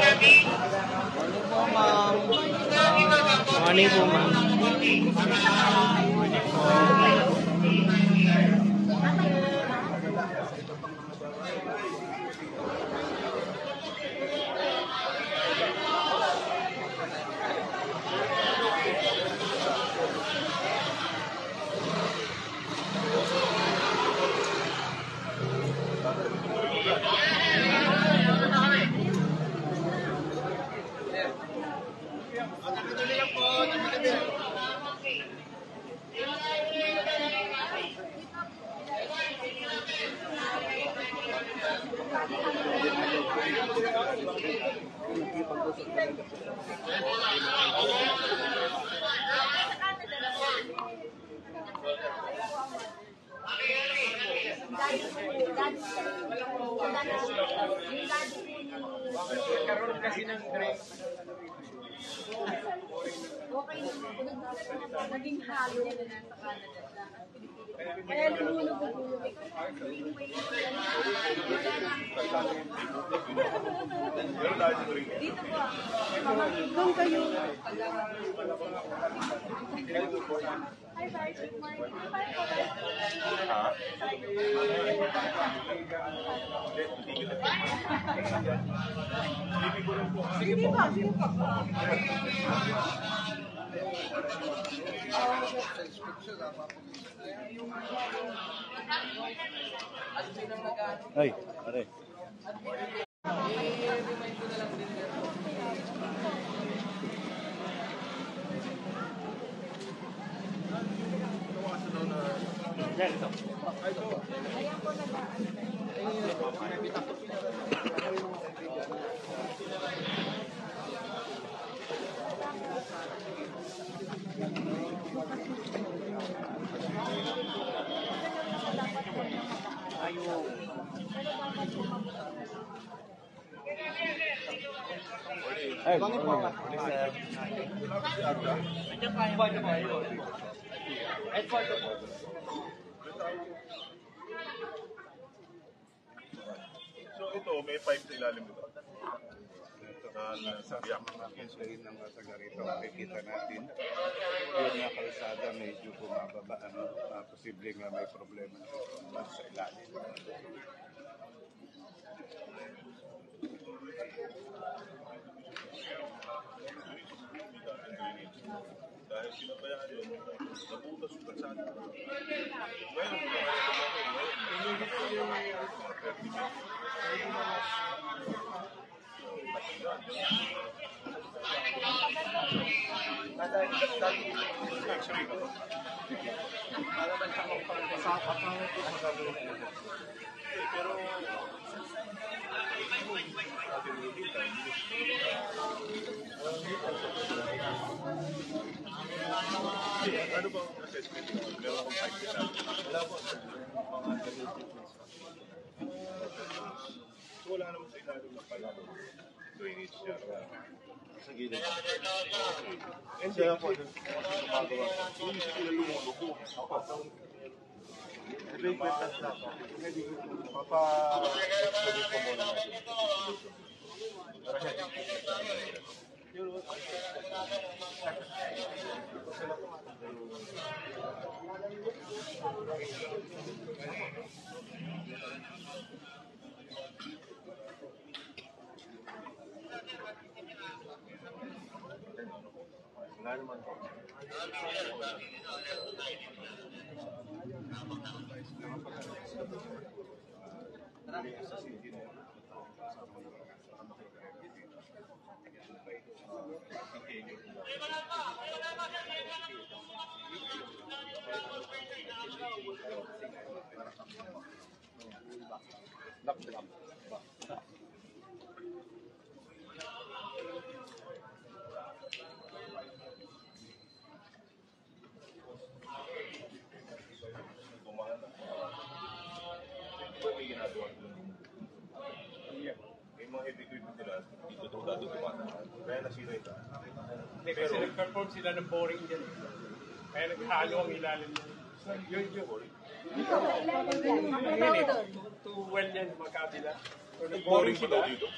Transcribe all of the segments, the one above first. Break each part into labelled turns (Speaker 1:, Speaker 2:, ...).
Speaker 1: morning, Morning ma'am. Morning ma'am.
Speaker 2: Karoon kasi ng break.
Speaker 3: Okay naman. Naging halo na nasa Canada. Kaya lumulog ang ulo. Dito po. Doon kayo. Hi, bye. Good morning. Bye, bye. Sige po. Sige po.
Speaker 4: Ay, pare. Ay,
Speaker 5: So ito, may pipe sa ilalim nito. Na nasa biyak.
Speaker 4: Kain ng kataga rito, makikita natin yung mga kalsada medyo bumababa, ano, uh, posible nga may problema sa ilalim.
Speaker 5: Dahil sinabayaan yun, nabutas yung kalsada. Ngayon, ano ba ang assessment mo? Meron akong pipe sa ilalim. Wala po. Saya Ele é, pode
Speaker 2: Dapat nag-perform sila ng boring dyan. Kaya naghalo ang ilalim niya. Yun, yun.
Speaker 3: Dito, ilalim yan. Makatawa doon.
Speaker 2: Yan, magkabila. boring sila.
Speaker 5: daw dito.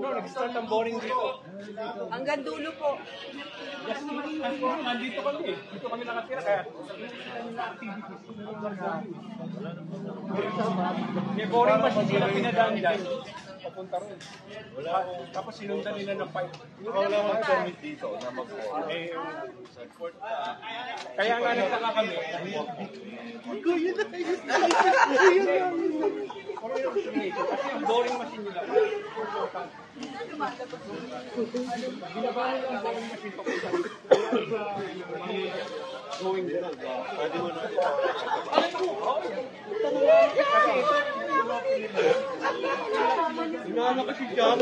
Speaker 2: No, nag-start ang boring dito.
Speaker 3: Hanggang dulo po.
Speaker 2: Yes, nandito kami eh. Dito kami nakatira kaya may boring machine sila pinadaan dyan. Papunta ron. Wala Tapos sinundan nila ng pipe.
Speaker 5: Wala akong permit dito na mag-board.
Speaker 2: Eh, kaya nga nagtaka kami. Kasi ang boring machine nila. Binaba nila ang boring machine papunta. Going down.
Speaker 5: Pwede mo na.
Speaker 2: Kasi ito, Inaano kasi dyan.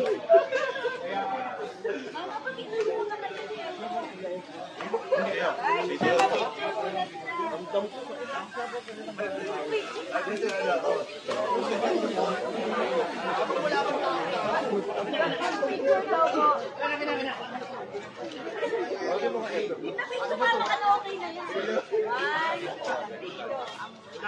Speaker 3: Ano okay na yan? Ay,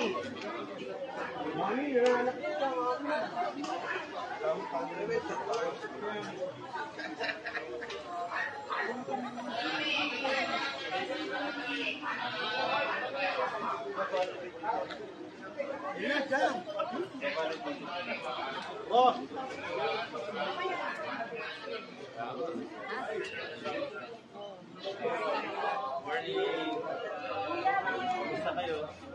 Speaker 3: Morning,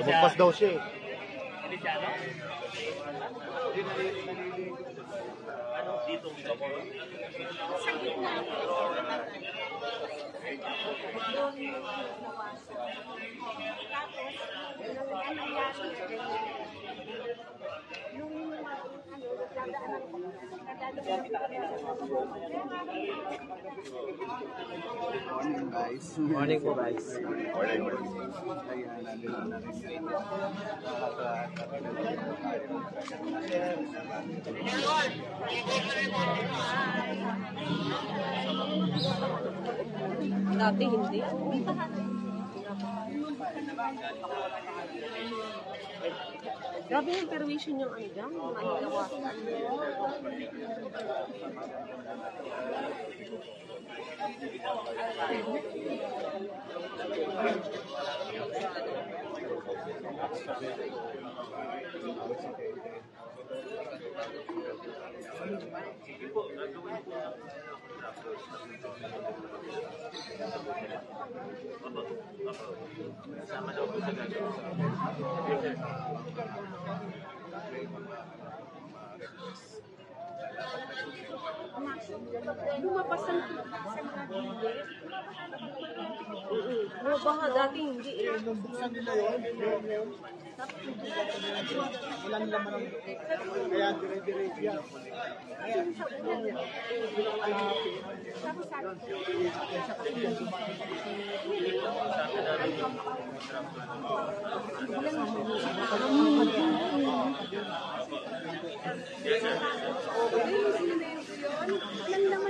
Speaker 3: Lumagpas daw siya eh. siya, no? Yun na yun,
Speaker 1: nalili. Ano,
Speaker 5: dito ang gabo? Sa gitna. Doon nawasan. Tapos, ano nangyari?
Speaker 4: Morning guys.
Speaker 1: Morning po, guys.
Speaker 5: Morning, morning.
Speaker 4: Kaya nandito na rin yun. Nakaka-nakaka tayo.
Speaker 3: Dati hindi. Grabe yung permission niyang ay dyan. Ano
Speaker 6: nawa? Sige po,
Speaker 4: sama Rumah pasang Oo, baka dati hindi eh.
Speaker 5: Walang laman ng loob. Kaya dire-diretso yan.
Speaker 4: Tapos sabi ko, walang laman yun eh. Yung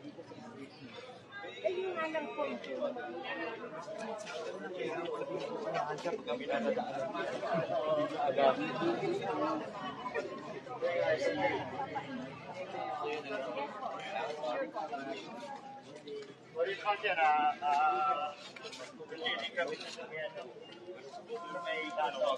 Speaker 7: 我一看见了啊，我们，准备
Speaker 5: 一大桌。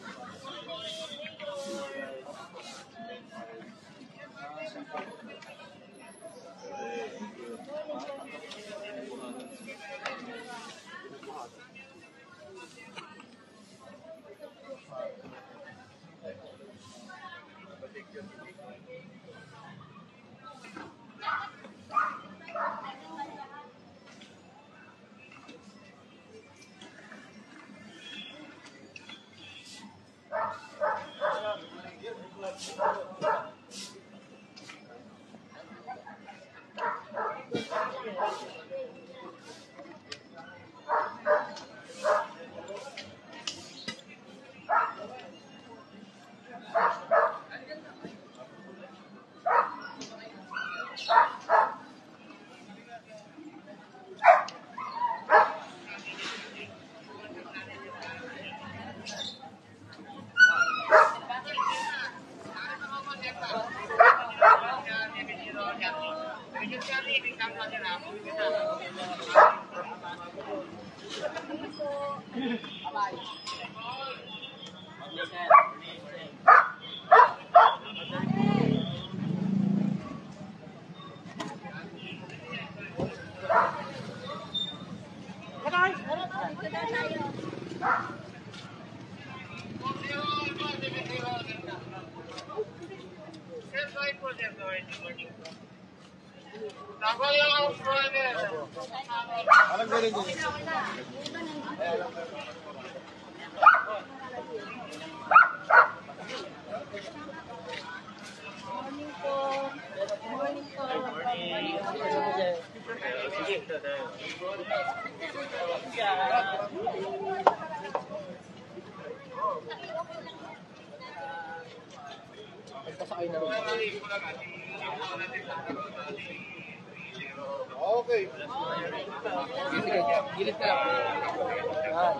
Speaker 4: morning po. Morning po.
Speaker 5: Pagpasakay na rin.
Speaker 8: Okay.
Speaker 9: Gilid ka lang. Yan.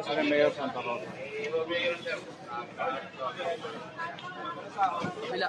Speaker 4: Sa Mayor Santa Rosa.
Speaker 9: Wala.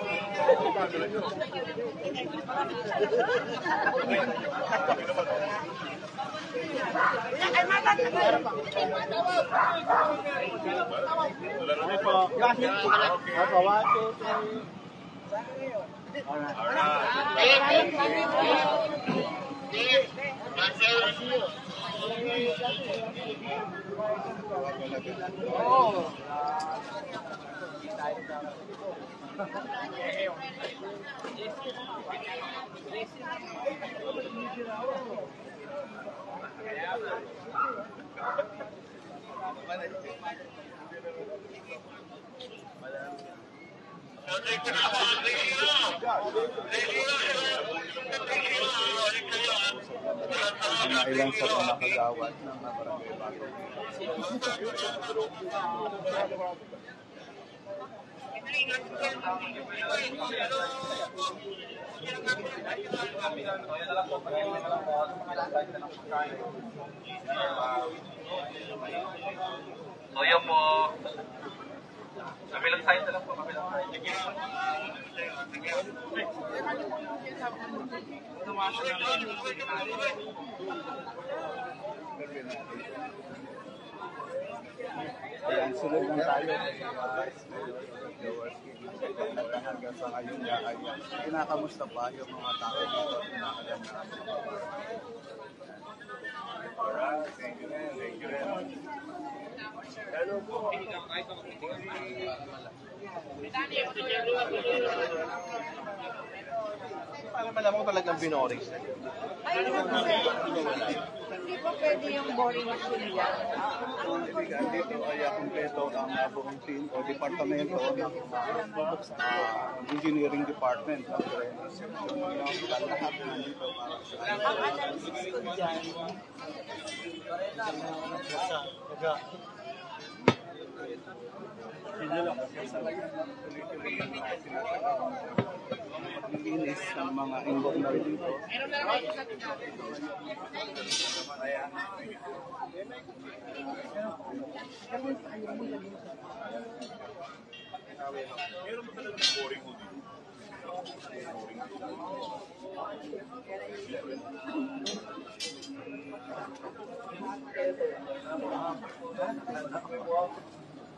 Speaker 4: Oh. Ilang sa mga kagawad ng mga barangay bago.
Speaker 9: Toyo po. Kabilang side na lang po, kabilang side.
Speaker 4: Ayan, sunod lang tayo. At hanggang sa ngayon nga ay kinakamusta pa yung mga tao dito at kinakalam na ang mga Alright, thank you rin, thank you rin. Hello po.
Speaker 8: Para malamang talagang binoring sa'yo.
Speaker 5: Ay, po sir. Hindi po pwede yung boring machine yan.
Speaker 4: Ang ibigan dito ay uh, kumpleto ang uh, buong team o departamento ng uh, engineering department ng lahat nandito para sa
Speaker 5: Ang analysis ko dyan,
Speaker 4: paglilinis ng mga ingoner dito. ay uh, kaunta pa rin dito. Uh, Josephine.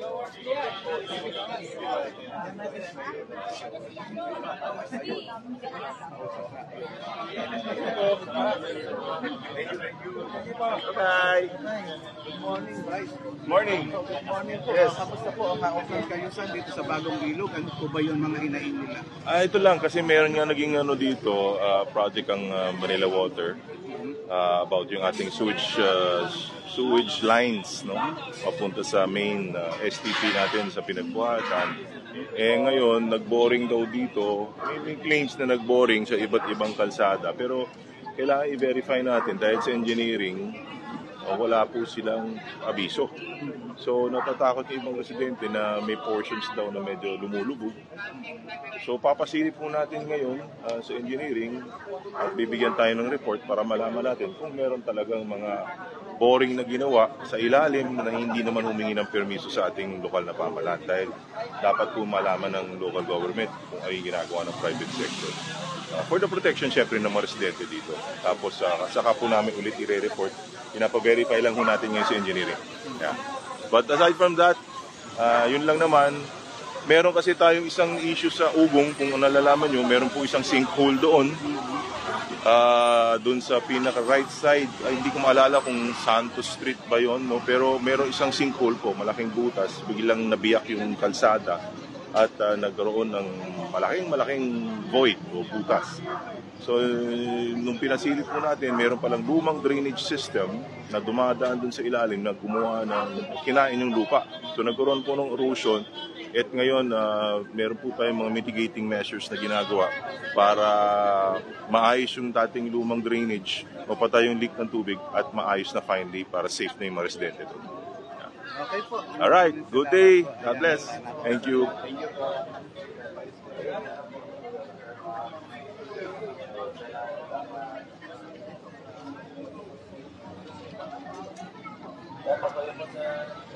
Speaker 5: Bye.
Speaker 4: Good morning, Bryce.
Speaker 5: Morning. Yes.
Speaker 4: Kamusta po ang offer kayo sa dito sa Bagong Ilog? Ano po ba yung mga hinain nila?
Speaker 5: Ah, ito lang kasi meron nga naging ano dito, uh, project ang uh, Manila Water uh, about yung ating sewage uh, sewage lines no papunta sa main ah, STP natin sa pinagbuhatan. Eh ngayon, nag-boring daw dito. May, may claims na nag-boring sa iba't ibang kalsada pero kailangan i-verify natin dahil sa engineering ah, wala po silang abiso. So natatakot yung ibang residente na may portions daw na medyo lumulubog. So papasilip po natin ngayon ah, sa engineering at bibigyan tayo ng report para malaman natin kung meron talagang mga boring na ginawa sa ilalim na hindi naman humingi ng permiso sa ating lokal na pamahalaan dahil dapat po malaman ng local government kung ay ginagawa ng private sector. Ah, for the protection syempre ng mga residente dito. Tapos ah, saka po namin ulit i-report. Pinapa-verify lang po natin ngayon sa engineering. Yeah. But aside from that, ah, yun lang naman, meron kasi tayong isang issue sa Ugong, kung nalalaman nyo, meron po isang sinkhole doon. Ah, doon sa pinaka right side, ay, hindi ko maalala kung Santos Street ba yon, no? pero meron isang sinkhole po, malaking butas, biglang nabiyak yung kalsada at ah, nagkaroon ng malaking malaking void o butas. So, nung pinasilip po natin, meron palang lumang drainage system na dumadaan dun sa ilalim na gumawa ng kinain yung lupa. So, nagkaroon po ng erosion at ngayon, ah, meron po tayong mga mitigating measures na ginagawa para maayos yung dating lumang drainage, mapatay yung leak ng tubig at maayos na finally para safe na yung mga residente doon.
Speaker 4: Okay po.
Speaker 5: Alright, good day. God bless. Thank you.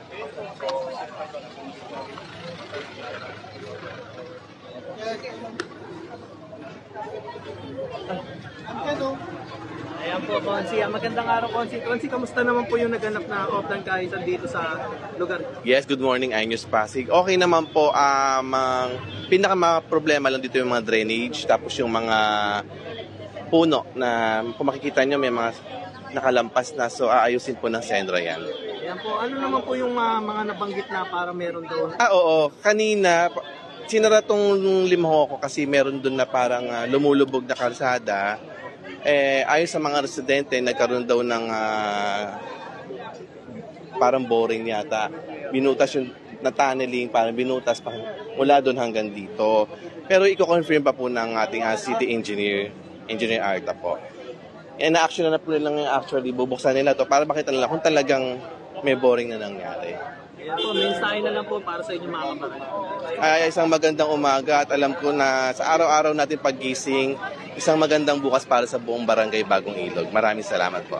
Speaker 9: Ayan po, Konsi. Ah, Magandang araw, Konsi. Konsi, kamusta naman po yung naganap na Oakland Kayusan dito sa lugar?
Speaker 10: Yes, good morning, Agnes Pasig. Okay naman po, um, ang pinaka problema lang dito yung mga drainage, tapos yung mga puno na kung makikita nyo may mga nakalampas na, so aayusin po ng Sendra yan.
Speaker 9: Ayan po, ano naman po yung ah, mga nabanggit na para meron doon?
Speaker 10: Ah, oo, kanina, sinara tong limho ko kasi meron doon na parang ah, lumulubog na kalsada. Eh, ayon sa mga residente, nagkaroon daw ng ah, parang boring yata. Binutas yung na tunneling, parang binutas pa mula doon hanggang dito. Pero i-confirm pa po ng ating ah, city engineer, engineer Arta po. Eh, na-action na po nila ngayon actually, bubuksan nila to para makita nila kung talagang may boring na nangyari.
Speaker 9: Ayan po, mensahe na lang po para sa inyo mga kabarangay.
Speaker 10: Ay, isang magandang umaga at alam ko na sa araw-araw natin paggising, isang magandang bukas para sa buong barangay Bagong Ilog. Maraming salamat po.